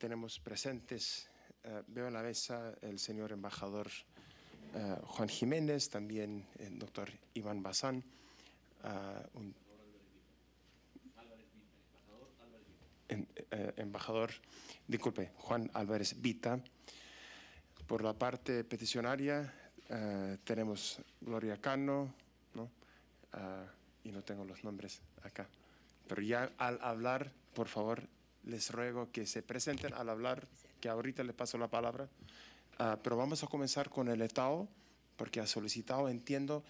tenemos presentes, eh, veo en la mesa el señor embajador eh, Juan Jiménez, también el doctor Iván Bazán, un embajador, disculpe, Juan Álvarez Vita. Por la parte peticionaria tenemos Gloria Cano, ¿no? y no tengo los nombres acá. Pero ya al hablar, por favor, les ruego que se presenten al hablar, que ahorita le paso la palabra. Ah, pero vamos a comenzar con el Estado, porque ha solicitado, entiendo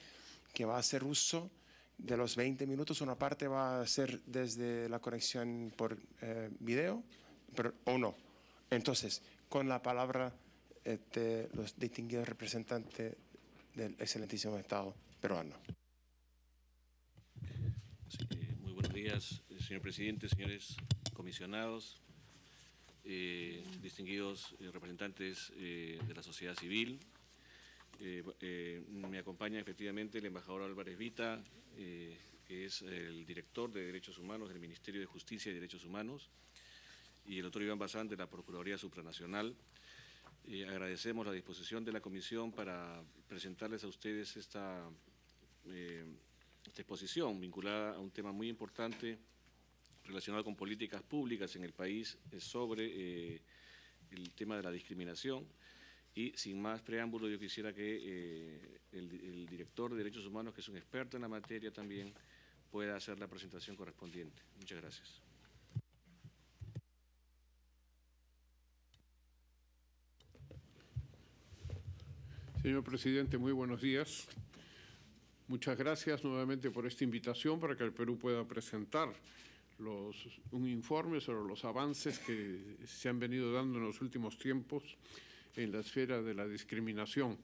que va a hacer uso de los 20 minutos. Una parte va a ser desde la conexión por eh, video, pero, o no. Entonces, con la palabra este, los distinguidos representantes del excelentísimo Estado peruano. Eh, muy buenos días, señor presidente, señores comisionados, eh, distinguidos eh, representantes de la sociedad civil. me acompaña efectivamente el embajador Álvarez Vita, que es el director de Derechos Humanos del Ministerio de Justicia y Derechos Humanos, y el doctor Iván Bazán de la Procuraduría Supranacional. agradecemos la disposición de la comisión para presentarles a ustedes esta exposición vinculada a un tema muy importante relacionado con políticas públicas en el país sobre eh, el tema de la discriminación. Y sin más preámbulo, yo quisiera que eh, el, director de Derechos Humanos, que es un experto en la materia también, pueda hacer la presentación correspondiente. Muchas gracias. Señor presidente, muy buenos días. Muchas gracias nuevamente por esta invitación para que el Perú pueda presentar un informe sobre los avances que se han venido dando en los últimos tiempos en la esfera de la discriminación.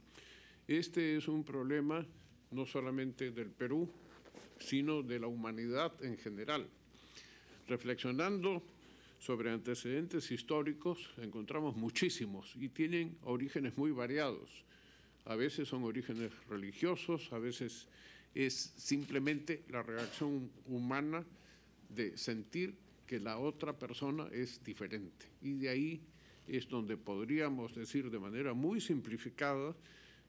Este es un problema no solamente del Perú, sino de la humanidad en general. Reflexionando sobre antecedentes históricos, encontramos muchísimos y tienen orígenes muy variados a veces son orígenes religiosos, a veces es simplemente la reacción humana de sentir que la otra persona es diferente. Y de ahí es donde podríamos decir de manera muy simplificada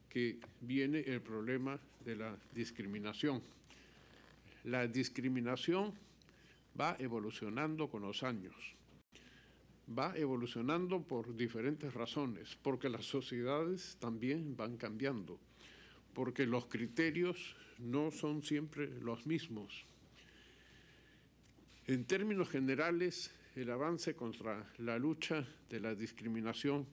que viene el problema de la discriminación. La discriminación va evolucionando con los años va evolucionando por diferentes razones, porque las sociedades también van cambiando, porque los criterios no son siempre los mismos. En términos generales, el avance contra la lucha de la discriminación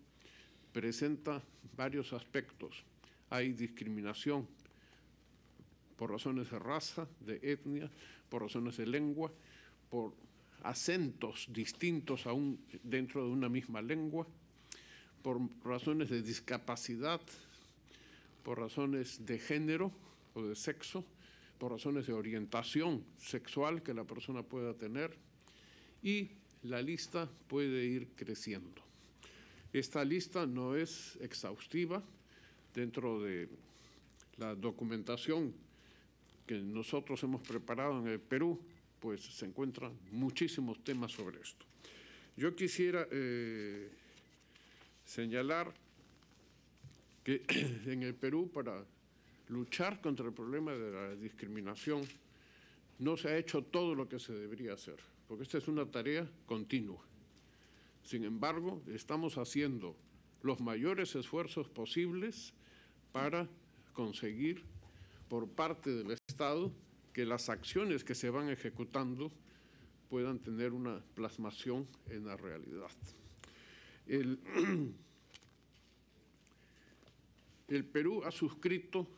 presenta varios aspectos. Hay discriminación por razones de raza, de etnia, por razones de lengua, por acentos distintos aún dentro de una misma lengua, por razones de discapacidad, por razones de género o de sexo, por razones de orientación sexual que la persona pueda tener y la lista puede ir creciendo. Esta lista no es exhaustiva dentro de la documentación que nosotros hemos preparado en el Perú pues se encuentran muchísimos temas sobre esto. Yo quisiera eh, señalar que en el Perú para luchar contra el problema de la discriminación no se ha hecho todo lo que se debería hacer, porque esta es una tarea continua. Sin embargo, estamos haciendo los mayores esfuerzos posibles para conseguir por parte del Estado que las acciones que se van ejecutando puedan tener una plasmación en la realidad. El, el Perú ha suscrito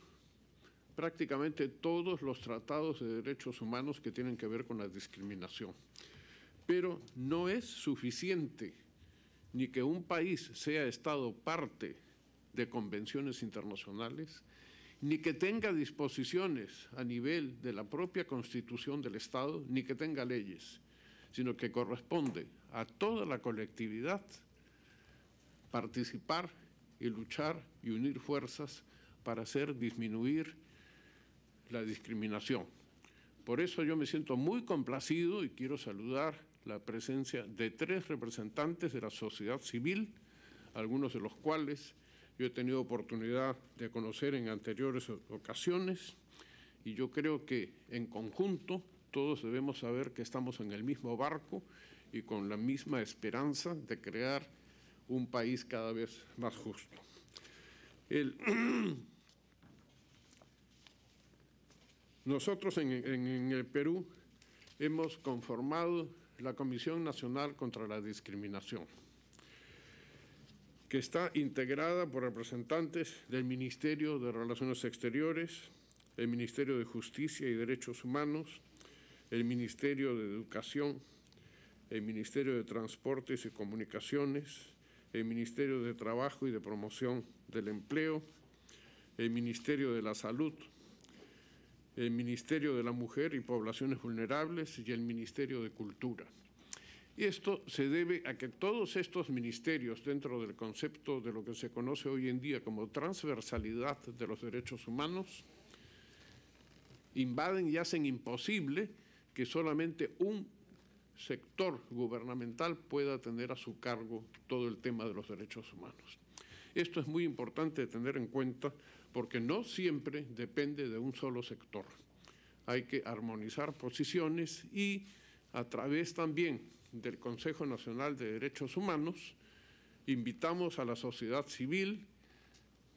prácticamente todos los tratados de derechos humanos que tienen que ver con la discriminación. Pero no es suficiente ni que un país sea Estado parte de convenciones internacionales, ni que tenga disposiciones a nivel de la propia constitución del Estado, ni que tenga leyes, sino que corresponde a toda la colectividad participar y luchar y unir fuerzas para hacer disminuir la discriminación. Por eso yo me siento muy complacido y quiero saludar la presencia de tres representantes de la sociedad civil, algunos de los cuales yo he tenido oportunidad de conocer en anteriores ocasiones, y yo creo que en conjunto todos debemos saber que estamos en el mismo barco y con la misma esperanza de crear un país cada vez más justo. nosotros en, el Perú hemos conformado la Comisión Nacional contra la Discriminación que está integrada por representantes del Ministerio de Relaciones Exteriores, el Ministerio de Justicia y Derechos Humanos, el Ministerio de Educación, el Ministerio de Transportes y Comunicaciones, el Ministerio de Trabajo y de Promoción del Empleo, el Ministerio de la Salud, el Ministerio de la Mujer y Poblaciones Vulnerables y el Ministerio de Cultura. Y esto se debe a que todos estos ministerios, dentro del concepto de lo que se conoce hoy en día como transversalidad de los derechos humanos, invaden y hacen imposible que solamente un sector gubernamental pueda tener a su cargo todo el tema de los derechos humanos. Esto es muy importante tener en cuenta porque no siempre depende de un solo sector. Hay que armonizar posiciones y a través también del Consejo Nacional de Derechos Humanos, invitamos a la sociedad civil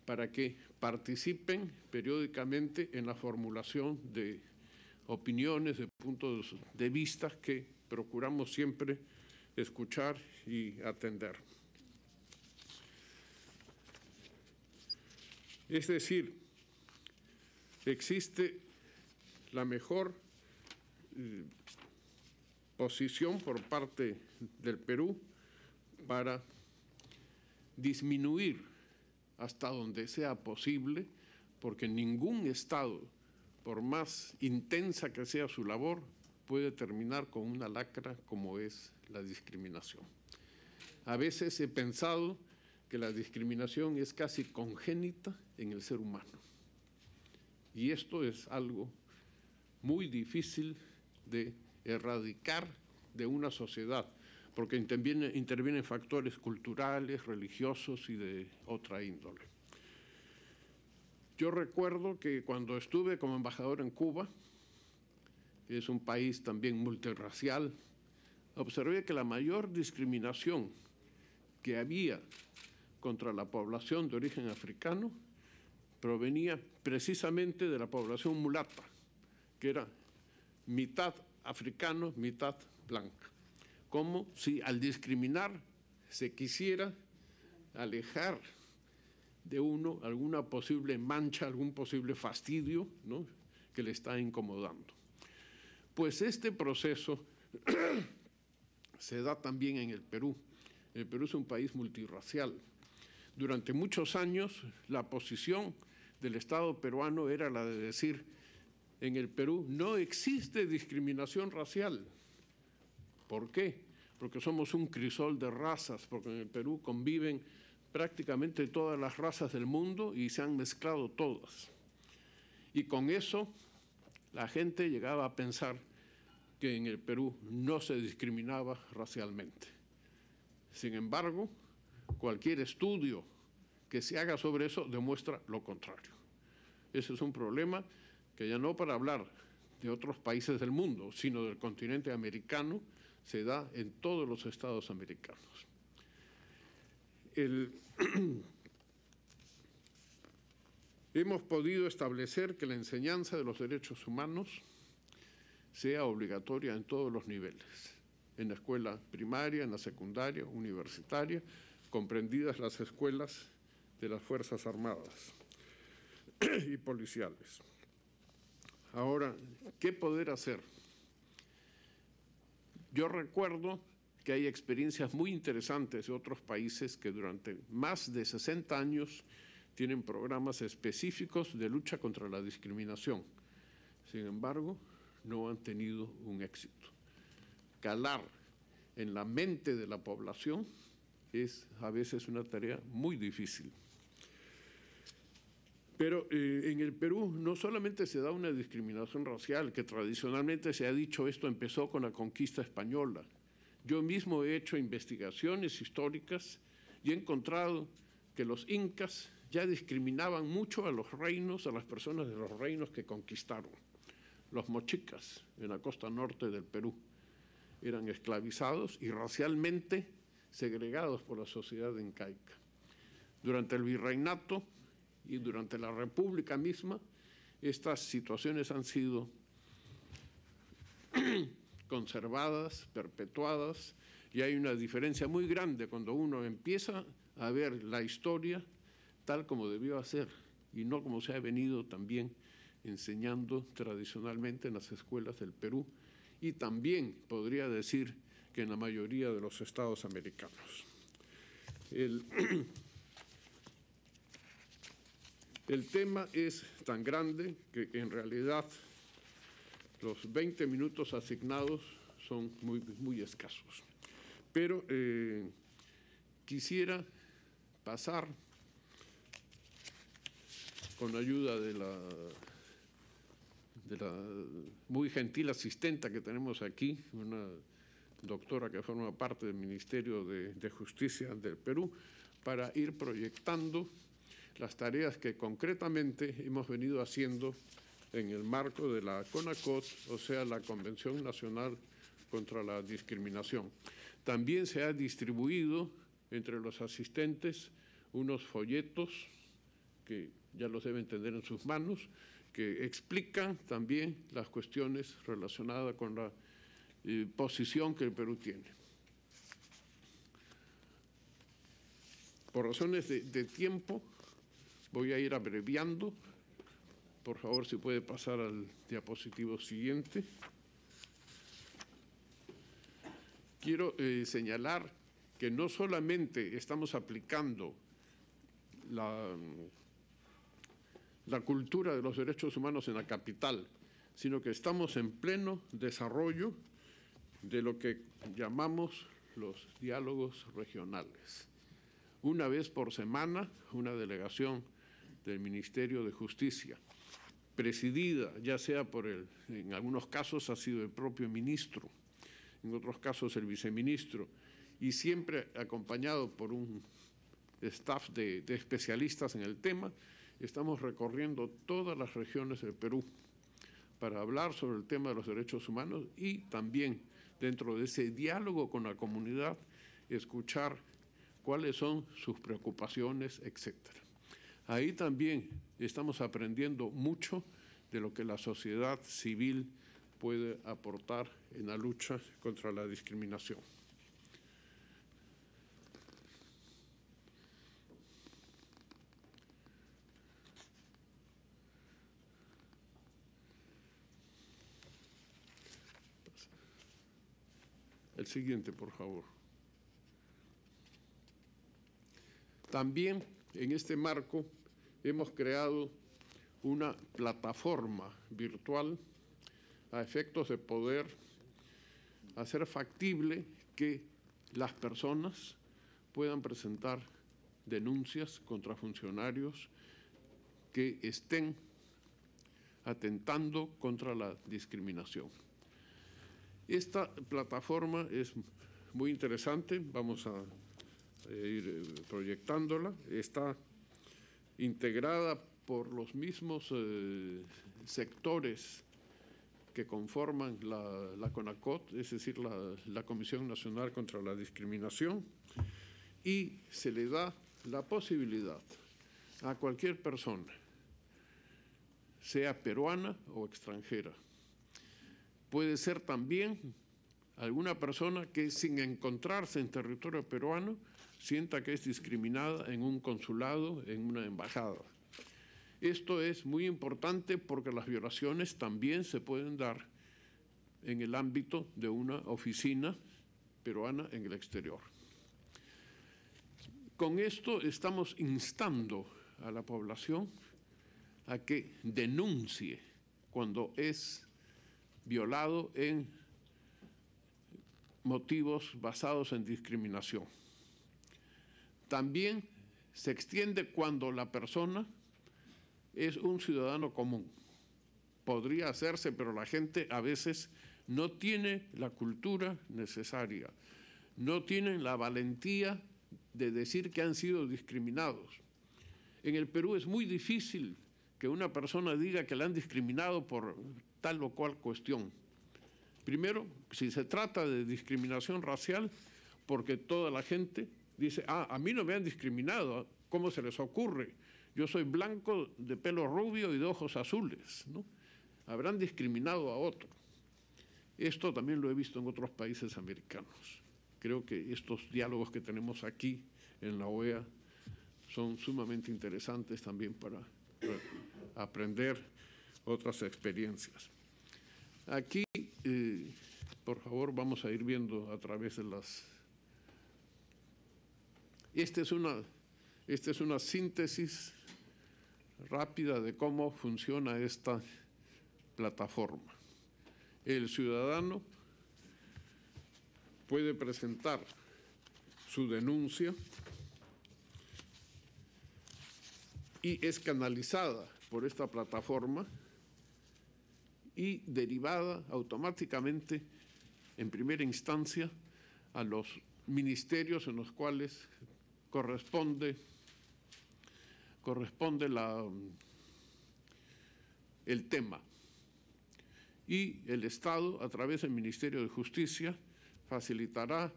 para que participen periódicamente en la formulación de opiniones, de puntos de vista que procuramos siempre escuchar y atender. Es decir, existe la mejor eh, posición por parte del Perú para disminuir hasta donde sea posible, porque ningún Estado, por más intensa que sea su labor, puede terminar con una lacra como es la discriminación. A veces he pensado que la discriminación es casi congénita en el ser humano. Y esto es algo muy difícil de erradicar de una sociedad, porque intervienen factores culturales, religiosos y de otra índole. Yo recuerdo que cuando estuve como embajador en Cuba, que es un país también multirracial, observé que la mayor discriminación que había contra la población de origen africano provenía precisamente de la población mulata, que era mitad africano, mitad blanca. Como si al discriminar se quisiera alejar de uno alguna posible mancha, algún posible fastidio que le está incomodando. Pues este proceso se da también en el Perú. El Perú es un país multirracial. Durante muchos años la posición del Estado peruano era la de decir en el Perú no existe discriminación racial. ¿Por qué? Porque somos un crisol de razas, porque en el Perú conviven prácticamente todas las razas del mundo y se han mezclado todas. Y con eso la gente llegaba a pensar que en el Perú no se discriminaba racialmente. Sin embargo, cualquier estudio que se haga sobre eso demuestra lo contrario. Ese es un problema que ya no para hablar de otros países del mundo, sino del continente americano, se da en todos los estados americanos. hemos podido establecer que la enseñanza de los derechos humanos sea obligatoria en todos los niveles, en la escuela primaria, en la secundaria, universitaria, comprendidas las escuelas de las Fuerzas Armadas y policiales. Ahora, ¿qué poder hacer? Yo recuerdo que hay experiencias muy interesantes de otros países que durante más de 60 años tienen programas específicos de lucha contra la discriminación. Sin embargo, no han tenido un éxito. Calar en la mente de la población es a veces una tarea muy difícil. Pero eh, en el Perú no solamente se da una discriminación racial, que tradicionalmente se ha dicho esto empezó con la conquista española, Yo mismo he hecho investigaciones históricas y he encontrado que los incas ya discriminaban mucho a los reinos, a las personas de los reinos que conquistaron. Los mochicas en la costa norte del Perú eran esclavizados y racialmente segregados por la sociedad incaica. Durante el virreinato y durante la república misma, estas situaciones han sido conservadas, perpetuadas, y hay una diferencia muy grande cuando uno empieza a ver la historia tal como debió ser y no como se ha venido también enseñando tradicionalmente en las escuelas del Perú y también podría decir que en la mayoría de los estados americanos. El, el tema es tan grande que en realidad los 20 minutos asignados son muy, muy escasos. Pero eh, quisiera pasar con ayuda de la, de la muy gentil asistenta que tenemos aquí, una doctora que forma parte del Ministerio de, Justicia del Perú, para ir proyectando las tareas que concretamente hemos venido haciendo en el marco de la CONACOT, o sea, la Convención Nacional contra la Discriminación. También se ha distribuido entre los asistentes unos folletos que ya los deben tener en sus manos, que explican también las cuestiones relacionadas con la posición que el Perú tiene. Por razones de, tiempo, voy a ir abreviando. Por favor, si puede pasar al diapositivo siguiente. Quiero eh, señalar que no solamente estamos aplicando la cultura de los derechos humanos en la capital, sino que estamos en pleno desarrollo de lo que llamamos los diálogos regionales. Una vez por semana, una delegación del Ministerio de Justicia, presidida ya sea por el, en algunos casos ha sido el propio ministro, en otros casos el viceministro, y siempre acompañado por un staff de, especialistas en el tema, estamos recorriendo todas las regiones del Perú para hablar sobre el tema de los derechos humanos y también dentro de ese diálogo con la comunidad escuchar cuáles son sus preocupaciones, etcétera. Ahí también estamos aprendiendo mucho de lo que la sociedad civil puede aportar en la lucha contra la discriminación. Siguiente, por favor. También en este marco hemos creado una plataforma virtual a efectos de poder hacer factible que las personas puedan presentar denuncias contra funcionarios que estén atentando contra la discriminación. Esta plataforma es muy interesante, vamos a ir eh, proyectándola, está integrada por los mismos eh, sectores que conforman la, CONACOT, es decir, la, Comisión Nacional contra la Discriminación, y se le da la posibilidad a cualquier persona, sea peruana o extranjera, puede ser también alguna persona que sin encontrarse en territorio peruano sienta que es discriminada en un consulado, en una embajada. Esto es muy importante porque las violaciones también se pueden dar en el ámbito de una oficina peruana en el exterior. Con esto estamos instando a la población a que denuncie cuando es violado en motivos basados en discriminación. También se extiende cuando la persona es un ciudadano común. Podría hacerse, pero la gente a veces no tiene la cultura necesaria, no tienen la valentía de decir que han sido discriminados. En el Perú es muy difícil que una persona diga que la han discriminado por tal o cual cuestión. Primero, si se trata de discriminación racial, porque toda la gente dice, ah, a mí no me han discriminado, ¿cómo se les ocurre? Yo soy blanco, de pelo rubio y de ojos azules, ¿no? Habrán discriminado a otro. Esto también lo he visto en otros países americanos. Creo que estos diálogos que tenemos aquí en la OEA son sumamente interesantes también para aprender otras experiencias. Aquí, eh, por favor, vamos a ir viendo a través de las... Esta es una, esta es una síntesis rápida de cómo funciona esta plataforma. El ciudadano puede presentar su denuncia y es canalizada por esta plataforma y derivada automáticamente en primera instancia a los ministerios en los cuales corresponde, corresponde la, el tema. Y el Estado, a través del Ministerio de Justicia, facilitará,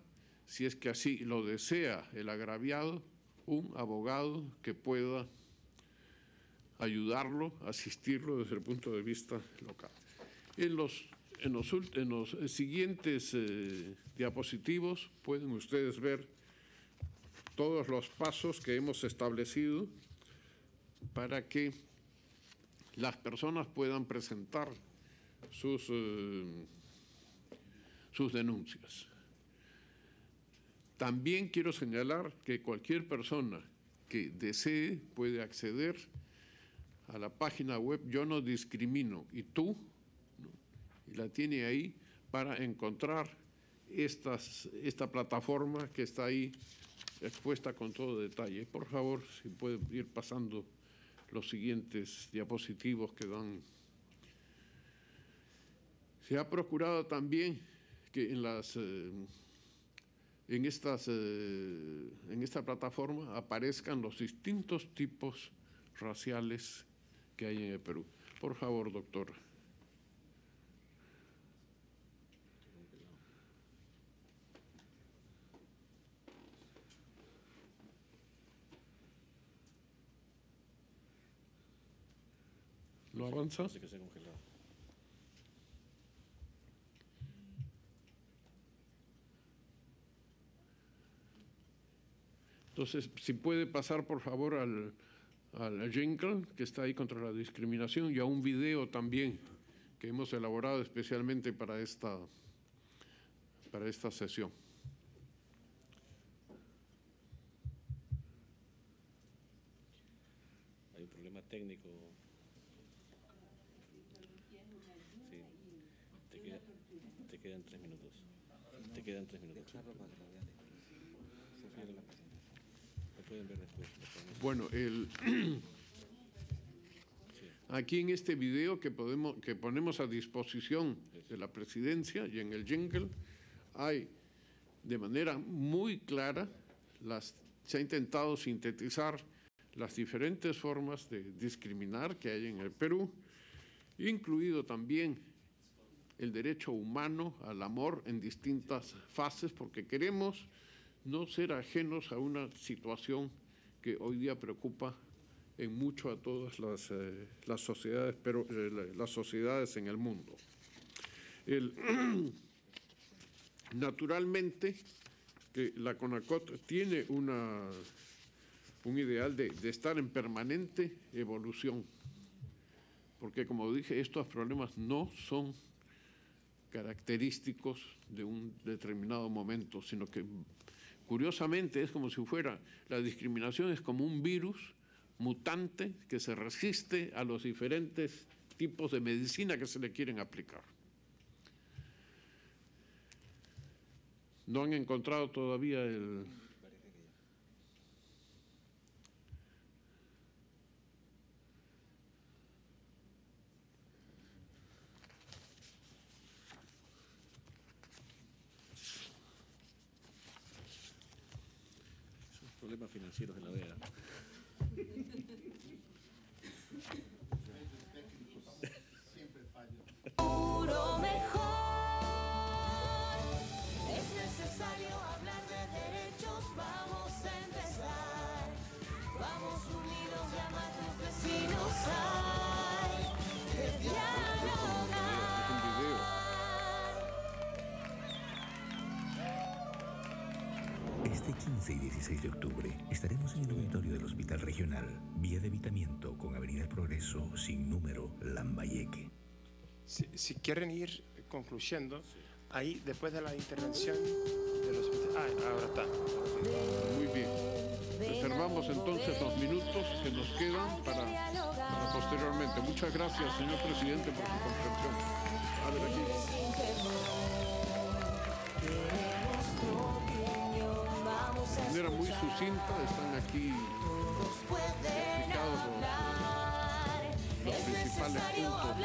si es que así lo desea el agraviado, un abogado que pueda ayudarlo, asistirlo desde el punto de vista local. En los, los, siguientes eh, diapositivos pueden ustedes ver todos los pasos que hemos establecido para que las personas puedan presentar sus eh, sus denuncias. También quiero señalar que cualquier persona que desee puede acceder a la página web Yo no discrimino y tú, la tiene ahí para encontrar estas, esta plataforma que está ahí expuesta con todo detalle. Por favor, si puede ir pasando los siguientes diapositivos que dan. Se ha procurado también que en las eh, en estas eh, en esta plataforma aparezcan los distintos tipos raciales que hay en el Perú. Por favor, doctor. ¿Lo avanza? Entonces, si puede pasar por favor al, al jingle que está ahí contra la discriminación y a un video también que hemos elaborado especialmente para esta, para esta sesión. Hay un problema técnico. Sí. Te, queda, te quedan tres minutos. Te quedan tres minutos. Bueno, el, aquí en este video que, podemos, que ponemos a disposición de la presidencia y en el jingle hay de manera muy clara, las, se ha intentado sintetizar las diferentes formas de discriminar que hay en el Perú, incluido también el derecho humano al amor en distintas fases, porque queremos no ser ajenos a una situación que hoy día preocupa en mucho a todas las, eh, sociedades, pero eh, las sociedades en el mundo. naturalmente la CONACOT tiene una, un ideal de, de estar en permanente evolución, porque como dije, estos problemas no son característicos de un determinado momento, sino que Curiosamente es como si fuera, la discriminación es como un virus mutante que se resiste a los diferentes tipos de medicina que se le quieren aplicar. No han encontrado todavía el... Problemas financieros de la OEA. Puro mejor. Es necesario hablar de derechos, vamos a empezar. Vamos unidos, llama a tus vecinos. Hay Este 15 y 16 de octubre estaremos en el auditorio del Hospital Regional, vía de evitamiento con Avenida El Progreso, sin número, Lambayeque. Si, si quieren ir concluyendo, ahí después de la intervención de los... Ah, ahora está. Muy bien. Reservamos entonces los minutos que nos quedan para, para posteriormente. Muchas gracias, señor presidente, por su comprensión. A ver aquí. Manera muy sucinta están aquí explicados los- los Es principales puntos de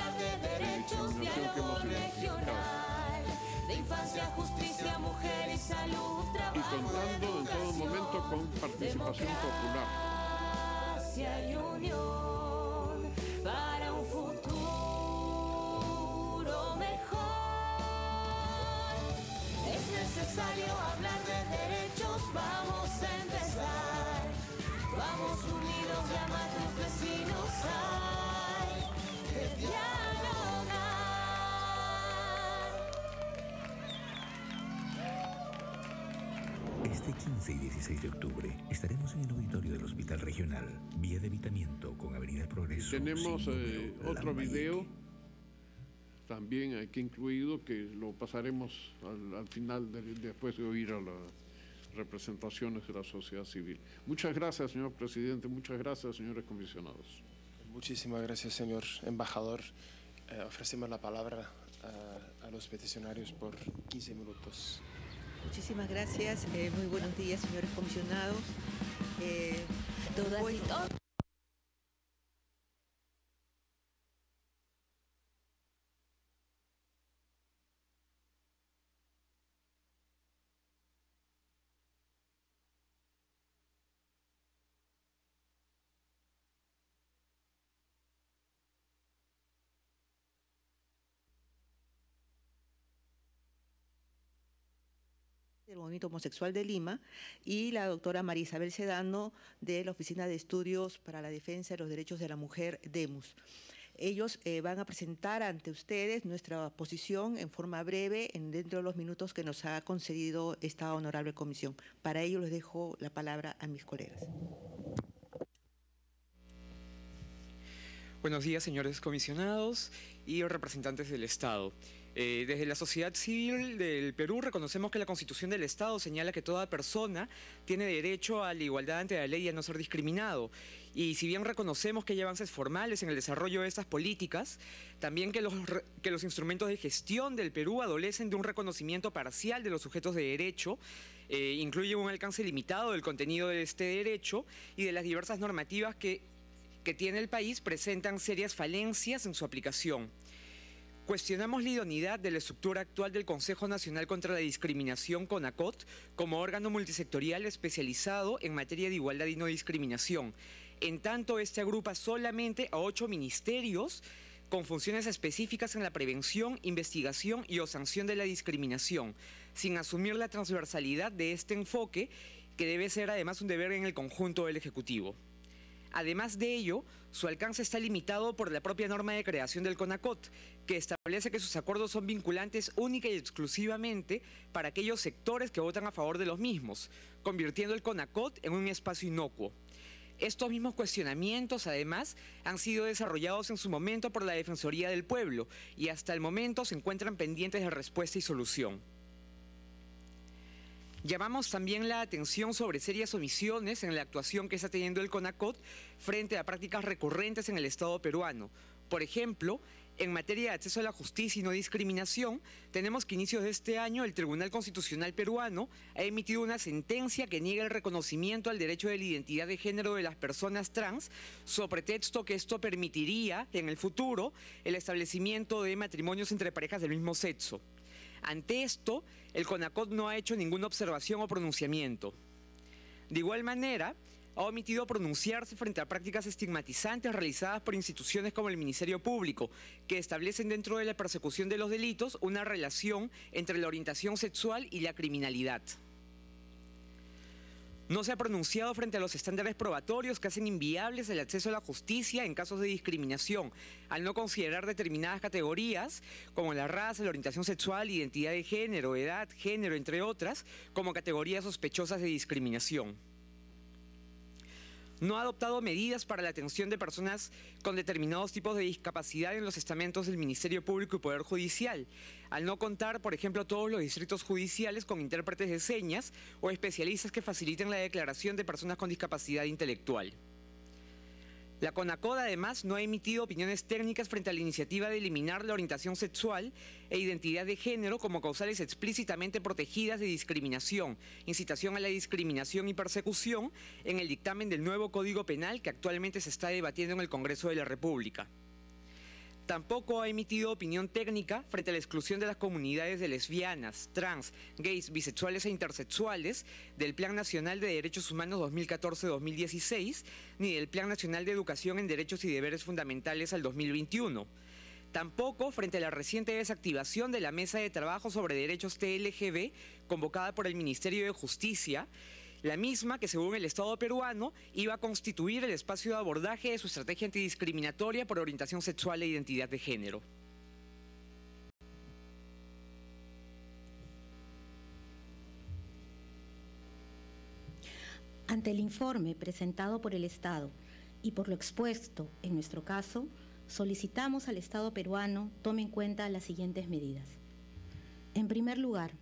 discriminación que hemos identificado. regional. De infancia, justicia, mujer y salud, y trabajo, contando en todo momento con participación popular. y unión para un futuro mejor. Es necesario hablar de derechos, vamos a empezar. Vamos unidos, llama a tus vecinos, hay que dialogar. Este 15 y 16 de octubre estaremos en el auditorio del Hospital Regional, vía de evitamiento con Avenida Progreso. Tenemos eh, número, otro video también aquí incluido que lo pasaremos al, al final de- después de oír a las representaciones de la sociedad civil. Muchas gracias, señor presidente. Muchas gracias, señores comisionados. Muchísimas gracias, señor embajador. Eh, ofrecemos la palabra a, a los peticionarios por 15 minutos. Muchísimas gracias. eh, muy buenos días, señores comisionados. Eh, Todas y bueno, todos. Del Movimiento Homosexual de Lima y la doctora María Isabel Sedano de la Oficina de Estudios para la Defensa de los Derechos de la Mujer, DEMUS. Ellos eh, van a presentar ante ustedes nuestra posición en forma breve en dentro de los minutos que nos ha concedido esta honorable comisión. Para ello les dejo la palabra a mis colegas. Buenos días, señores comisionados y representantes del Estado. Eh, desde la sociedad civil del Perú reconocemos que la Constitución del Estado señala que toda persona tiene derecho a la igualdad ante la ley y a no ser discriminado. Y si bien reconocemos que hay avances formales en el desarrollo de estas políticas, también que los, que los instrumentos de gestión del Perú adolecen de un reconocimiento parcial de los sujetos de derecho, eh, incluye un alcance limitado del contenido de este derecho y de las diversas normativas que que tiene el país presentan serias falencias en su aplicación. Cuestionamos la idoneidad de la estructura actual del Consejo Nacional contra la Discriminación, CONACOT, como órgano multisectorial especializado en materia de igualdad y no discriminación. En tanto, este agrupa solamente a ocho ministerios con funciones específicas en la prevención, investigación y o sanción de la discriminación, sin asumir la transversalidad de este enfoque, que debe ser además un deber en el conjunto del Ejecutivo. Además de ello, su alcance está limitado por la propia norma de creación del CONACOT, que establece que sus acuerdos son vinculantes única y exclusivamente para aquellos sectores que votan a favor de los mismos, convirtiendo el CONACOT en un espacio inocuo. Estos mismos cuestionamientos, además, han sido desarrollados en su momento por la Defensoría del Pueblo y hasta el momento se encuentran pendientes de respuesta y solución. Llamamos también la atención sobre serias omisiones en la actuación que está teniendo el CONACOT frente a prácticas recurrentes en el Estado peruano. Por ejemplo, en materia de acceso a la justicia y no discriminación, tenemos que a inicios de este año el Tribunal Constitucional peruano ha emitido una sentencia que niega el reconocimiento al derecho de la identidad de género de las personas trans, sobre pretexto que esto permitiría en el futuro el establecimiento de matrimonios entre parejas del mismo sexo. Ante esto, el CONACOT no ha hecho ninguna observación o pronunciamiento. De igual manera, ha omitido pronunciarse frente a prácticas estigmatizantes realizadas por instituciones como el Ministerio Público, que establecen dentro de la persecución de los delitos una relación entre la orientación sexual y la criminalidad. No se ha pronunciado frente a los estándares probatorios que hacen inviables el acceso a la justicia en casos de discriminación, al no considerar determinadas categorías, como la raza, la orientación sexual, identidad de género, edad, género, entre otras, como categorías sospechosas de discriminación no ha adoptado medidas para la atención de personas con determinados tipos de discapacidad en los estamentos del Ministerio Público y Poder Judicial, al no contar, por ejemplo, todos los distritos judiciales con intérpretes de señas o especialistas que faciliten la declaración de personas con discapacidad intelectual. La CONACOD además no ha emitido opiniones técnicas frente a la iniciativa de eliminar la orientación sexual e identidad de género como causales explícitamente protegidas de discriminación, incitación a la discriminación y persecución en el dictamen del nuevo Código Penal que actualmente se está debatiendo en el Congreso de la República. Tampoco ha emitido opinión técnica frente a la exclusión de las comunidades de lesbianas, trans, gays, bisexuales e intersexuales del Plan Nacional de Derechos Humanos 2014-2016 ni del Plan Nacional de Educación en Derechos y Deberes Fundamentales al 2021. Tampoco frente a la reciente desactivación de la mesa de trabajo sobre derechos TLGB convocada por el Ministerio de Justicia la misma que según el Estado peruano iba a constituir el espacio de abordaje de su estrategia antidiscriminatoria por orientación sexual e identidad de género. Ante el informe presentado por el Estado y por lo expuesto en nuestro caso, solicitamos al Estado peruano tome en cuenta las siguientes medidas. En primer lugar,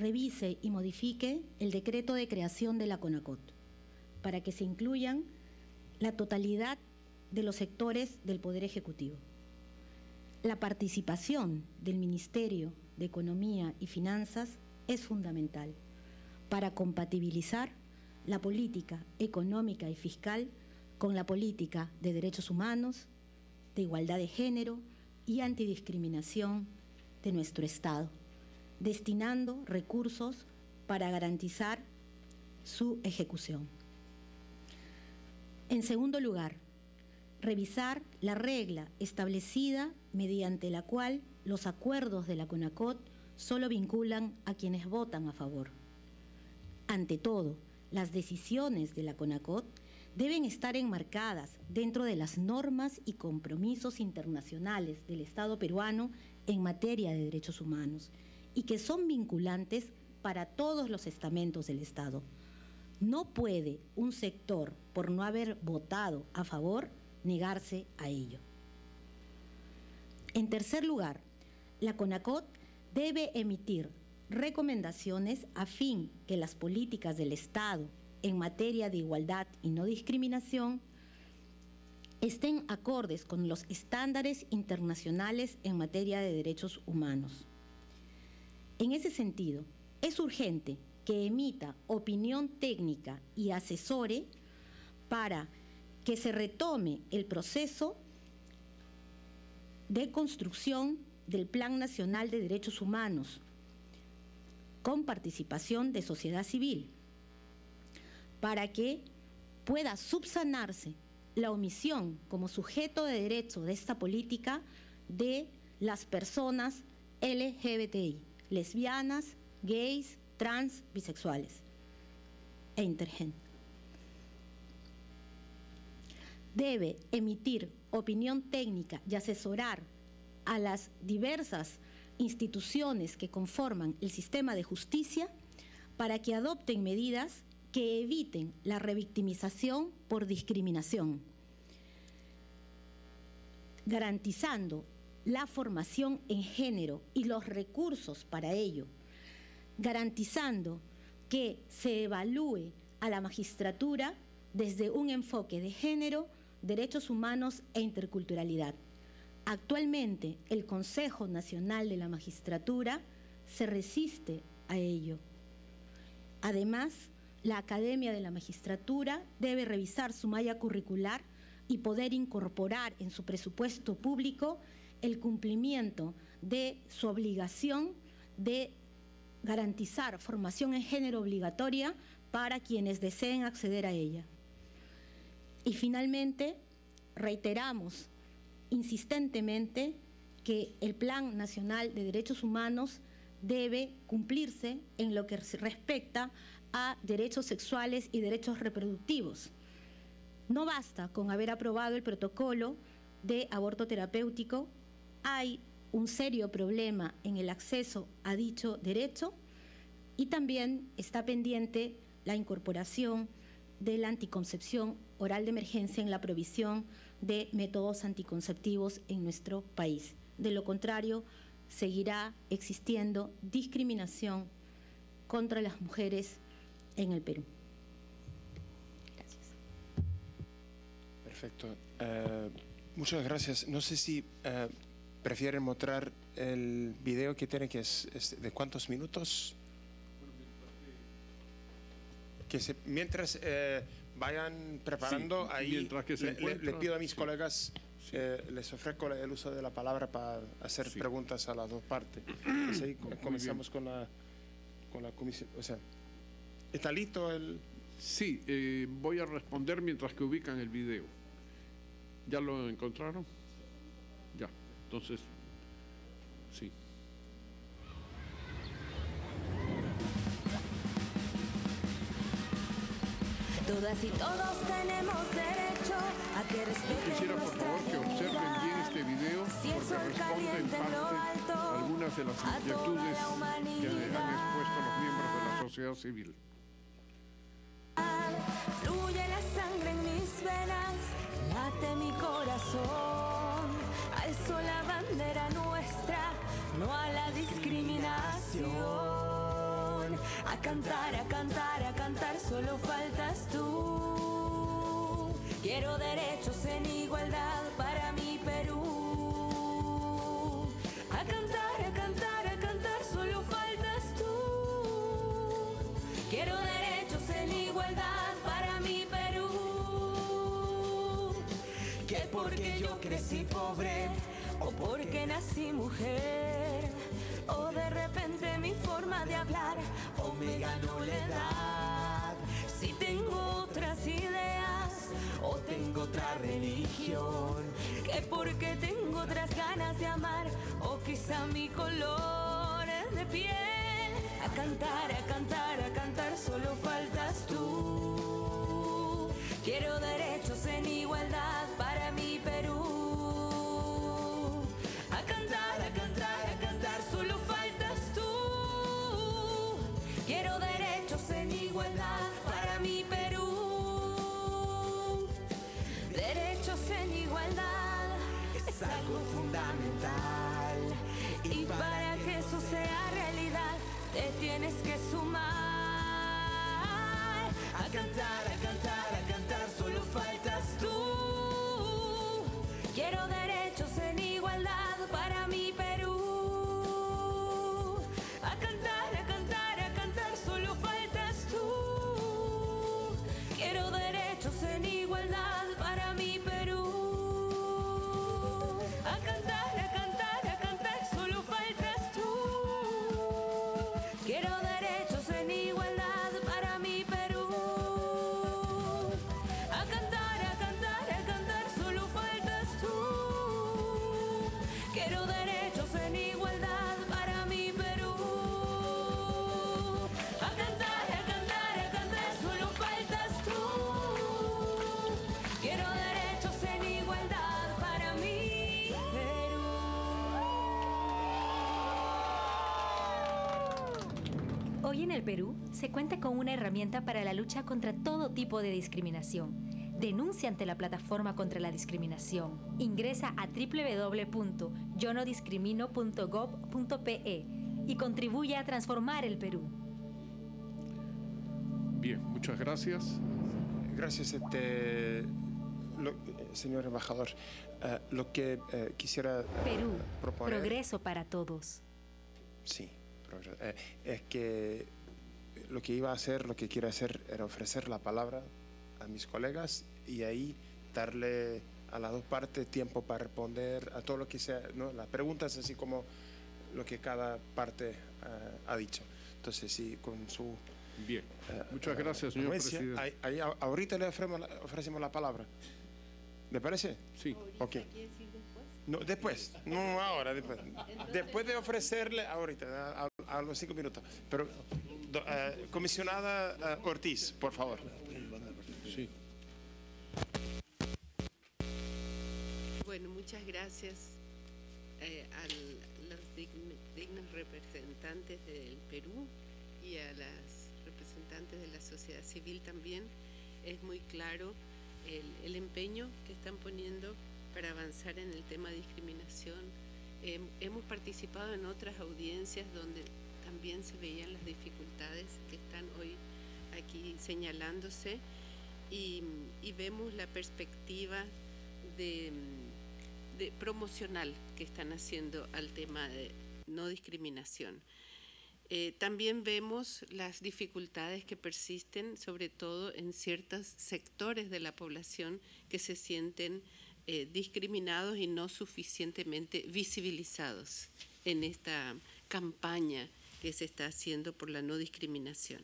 revise y modifique el decreto de creación de la CONACOT para que se incluyan la totalidad de los sectores del Poder Ejecutivo. La participación del Ministerio de Economía y Finanzas es fundamental para compatibilizar la política económica y fiscal con la política de derechos humanos, de igualdad de género y antidiscriminación de nuestro Estado destinando recursos para garantizar su ejecución. En segundo lugar, revisar la regla establecida mediante la cual los acuerdos de la CONACOT solo vinculan a quienes votan a favor. Ante todo, las decisiones de la CONACOT deben estar enmarcadas dentro de las normas y compromisos internacionales del Estado peruano en materia de derechos humanos y que son vinculantes para todos los estamentos del Estado. No puede un sector, por no haber votado a favor, negarse a ello. En tercer lugar, la CONACOT debe emitir recomendaciones a fin que las políticas del Estado en materia de igualdad y no discriminación estén acordes con los estándares internacionales en materia de derechos humanos. En ese sentido, es urgente que emita opinión técnica y asesore para que se retome el proceso de construcción del Plan Nacional de Derechos Humanos con participación de sociedad civil, para que pueda subsanarse la omisión como sujeto de derecho de esta política de las personas LGBTI lesbianas, gays, trans, bisexuales e intergen. Debe emitir opinión técnica y asesorar a las diversas instituciones que conforman el sistema de justicia para que adopten medidas que eviten la revictimización por discriminación, garantizando la formación en género y los recursos para ello, garantizando que se evalúe a la magistratura desde un enfoque de género, derechos humanos e interculturalidad. Actualmente el Consejo Nacional de la Magistratura se resiste a ello. Además, la Academia de la Magistratura debe revisar su malla curricular y poder incorporar en su presupuesto público el cumplimiento de su obligación de garantizar formación en género obligatoria para quienes deseen acceder a ella. Y finalmente, reiteramos insistentemente que el Plan Nacional de Derechos Humanos debe cumplirse en lo que respecta a derechos sexuales y derechos reproductivos. No basta con haber aprobado el protocolo de aborto terapéutico, hay un serio problema en el acceso a dicho derecho y también está pendiente la incorporación de la anticoncepción oral de emergencia en la provisión de métodos anticonceptivos en nuestro país. De lo contrario, seguirá existiendo discriminación contra las mujeres en el Perú. Gracias. Perfecto. Eh, muchas gracias. No sé si eh, prefieren mostrar el video que tiene, que es, es de cuántos minutos. Que se, mientras eh, vayan preparando, Sí, ahí que se le- le, pido a mis sí. colegas, Sí. eh, les ofrezco el uso de la palabra para hacer preguntas a las dos partes. Entonces, ahí co- comenzamos con la, con la comisión. O sea, ¿está listo el...? Sí, eh, voy a responder mientras que ubican el video. ¿Ya lo encontraron? Ya, entonces, sí. Todas y todos tenemos derecho a que Yo respeten quisiera por favor que observen bien este video porque sol responde en parte algunas de las inquietudes que han expuesto los miembros de la sociedad civil. Fluye la sangre en mis venas, late mi corazón. Alzo la bandera nuestra, no a la discriminación. A cantar, a cantar, a cantar, solo faltas tú. Quiero derechos en igualdad para mi Perú. A cantar, a cantar, a cantar, solo faltas tú. Quiero derechos en igualdad para mi Perú. Que porque yo crecí pobre o porque nací mujer o de repente mi forma de hablar o me ganó la edad. Si tengo otras ideas o tengo otra religión, que porque tengo otras ganas de amar o quizá mi color de piel. A cantar, a cantar, a cantar, solo faltas tú. Quiero derechos en igualdad para mi Perú. Es algo fundamental. Y para que eso sea realidad, te tienes que sumar. A cantar, a cantar, a cantar, solo faltas tú. Quiero derechos Perú se cuenta con una herramienta para la lucha contra todo tipo de discriminación. Denuncia ante la plataforma contra la discriminación. Ingresa a www.yonodiscrimino.gov.pe y contribuye a transformar el Perú. Bien, muchas gracias. Gracias, este, lo- eh, señor embajador. Eh, lo que eh, quisiera eh, Perú, proponer... progreso para todos. Sí, progreso. Es que lo que iba a hacer, lo que quiero hacer era ofrecer la palabra a mis colegas y ahí darle a las dos partes tiempo para responder a todo lo que sea, ¿no? las preguntas así como lo que cada parte eh, ha dicho. Entonces, sí, con su Bien, eh, muchas gracias, señor anuencia. presidente. Ahí- ahí ahorita le ofrecemos la, ofrecemos la palabra. ¿Le parece? Sí. Ok. No, después, no ahora, después. Después de ofrecerle, ahorita, a, los cinco minutos. Pero, do- eh, comisionada eh, Ortiz, por favor. Sí. Bueno, muchas gracias eh, a los dign- dignos representantes del Perú y a las representantes de la sociedad civil también. Es muy claro el, el empeño que están poniendo para avanzar en el tema de discriminación. Hem- hemos participado en otras audiencias donde también se veían las dificultades que están hoy aquí señalándose y, y vemos la perspectiva de, de promocional que están haciendo al tema de no discriminación. Eh, también vemos las dificultades que persisten, sobre todo en ciertos sectores de la población que se sienten eh, discriminados y no suficientemente visibilizados en esta campaña que se está haciendo por la no discriminación.